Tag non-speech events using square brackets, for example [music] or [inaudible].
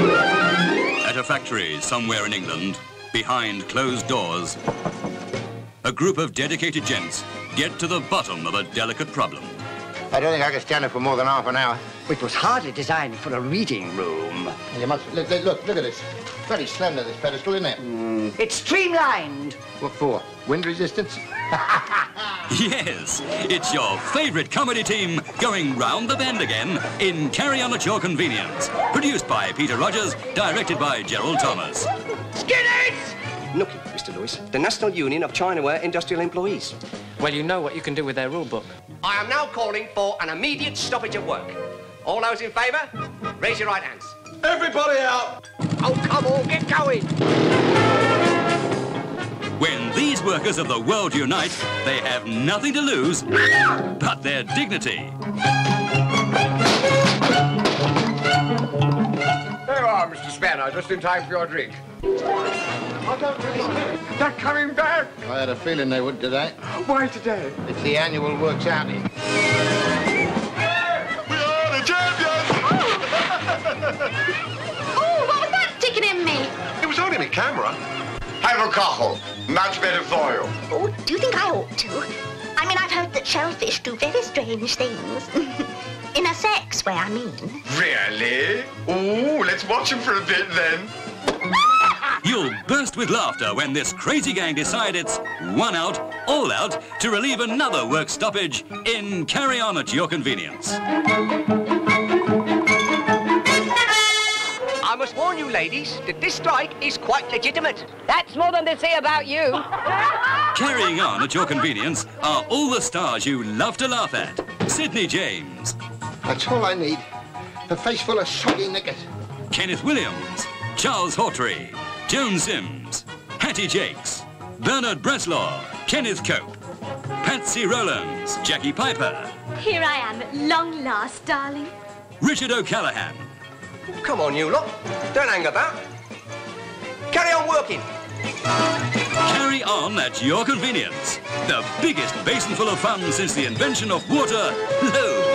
At a factory somewhere in England, behind closed doors, a group of dedicated gents get to the bottom of a delicate problem. I don't think I could stand it for more than half an hour. It was hardly designed for a reading room. You must look, look, look, look at this. Very slender, this pedestal, isn't it? Mm. It's streamlined. What for? Wind resistance? [laughs] Yes, it's your favourite comedy team going round the bend again in Carry On at Your Convenience. Produced by Peter Rogers, directed by Gerald Thomas. Look, Mr. Lewis, the National Union of Chinaware Industrial Employees. Well, you know what you can do with their rule book. I am now calling for an immediate stoppage of work. All those in favour, raise your right hands. Everybody out! Oh, come on, get going. Workers of the world unite, they have nothing to lose but their dignity. There you are, Mr. Spanner, just in time for your drink. They're coming back! I had a feeling they would today. Why today? It's the annual works outing. We are the champions! [laughs] Oh, what was that sticking in me? It was only my camera. Have a cockle. Much better for you. Oh, do you think I ought to? I mean, I've heard that shellfish do very strange things. [laughs] In a sex way, I mean. Really? Ooh, let's watch him for a bit then. You'll burst with laughter when this crazy gang decide it's one out, all out to relieve another work stoppage in Carry On at Your Convenience. Ladies, that this strike is quite legitimate. That's more than they say about you. [laughs] Carrying on at your convenience are all the stars you love to laugh at. Sidney James, That's all I need. A face full of soggy knickers. Kenneth Williams, Charles Hawtrey, Joan Sims, Hattie Jacques, Bernard Bresslaw, Kenneth Cope, Patsy Rowlands, Jacki Piper, Here I am at long last, darling. Richard O'Callaghan, Come on, you lot. Don't hang about. Carry on working. Carry On at Your Convenience. The biggest basin full of fun since the invention of water, [laughs] low